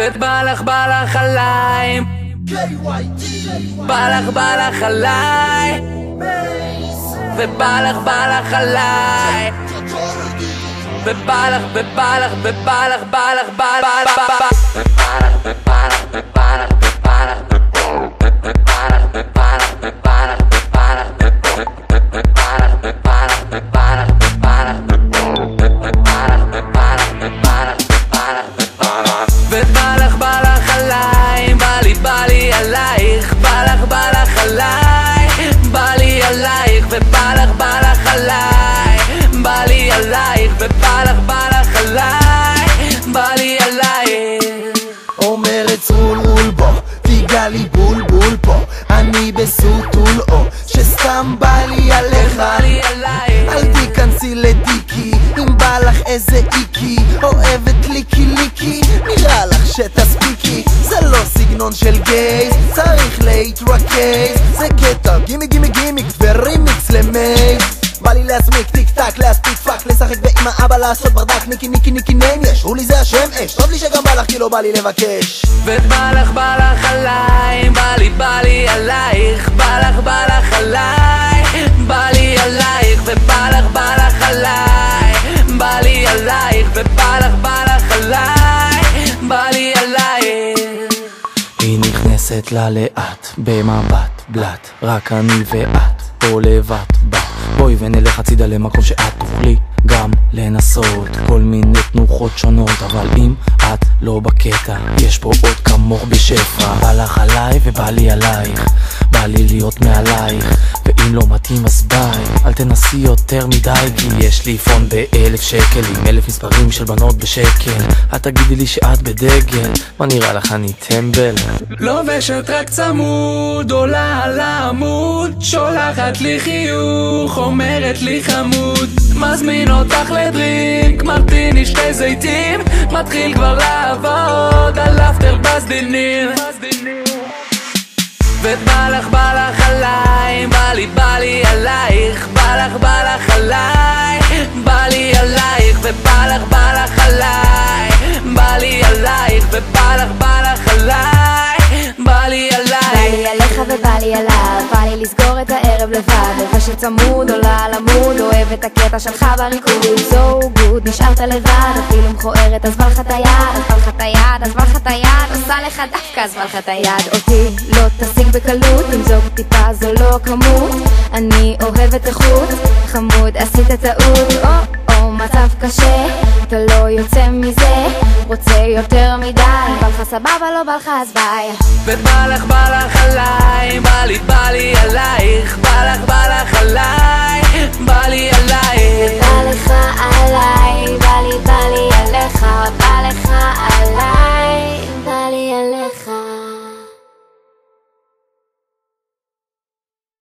ובא לך בא לך עליי בא לך בא לך עליי. ובא לך בא לך עליי. ובא לך ובא לך ובא לך בא לך בא לך בא לך ובא לך ובא לך בא לך עליי, בא לי עלייך ובא לך בא לך עליי, בא לי עלייך. אומרת צרול אול בו, תיגע לי בול בול פה אני בסוטול או שסתם בא לי עליך בא לי עלייך. תיכנסי לדיקי אם בא לך איזה איקי אוהבת ליקי ליקי נראה לך שתספיקי. זה לא סגנון של גייז צריך להתרכז. זה קטע גימי גימי גימיק ורימיקס למייז. בא לי להסמיק טיק טק להספיק פאק לשחק באמא אבא לעשות ברדק ניקי ניקי ניקי ניים יש. רולי זה השם אש טוב לי שגם בא לך כי לא בא לי לבקש. ובא לך בא לך עליי, בא לי בא לי עלייך, בא לך בא לך עליי, נכנסת לה לאט, במבט בלט, רק אני ואת, פה לבד בה. בואי ונלך הצידה למקום שאת תוכלי גם לנסות כל מיני תנוחות שונות, אבל אם את לא בקטע, יש פה עוד כמוך בשפע. בא לך עליי ובא לי עלייך, בא לי להיות מעלייך, ואם לא מתאים אז ביי, אל תנסי יותר מדי, כי יש לי פון באלף שקל עם אלף מספרים של בנות בשקל. את תגידי לי שאת בדגל, מה נראה לך אני טמבל? לובשת רק צמוד, עולה על העמוד, שולחת לי חיוך, אומרת לי חמוד, מזמין אותך לדרינק, מרטיני שתי זיתים, מתחיל כבר לעבוד על אפטר בסדינים. ובא לך בא לך עליי, בא לי בא לי עלייך, בא לך בא לך עליי, הערב לבד, לובשת צמוד, עולה על עמוד, אוהב את הקטע שלך בריקוד, so good, נשארת לבד, אפילו מכוערת, אז בא לך את היד, אז בא לך את היד, אז בא לך את היד, עושה לך דווקא, אז בא לך את היד, אותי לא תשיג בקלות, אם זו טיפה זו לא כמות, אני אוהבת איכות, חמוד, עשית טעות, או או מצב קשה, אתה לא יוצא מזה, רוצה יותר מדי. בא לך סבבה, לא בא לך אז ביי. ובא לך, בא לך עליי בא לי, בא לי עלייך. בא לך, בא לך עליי.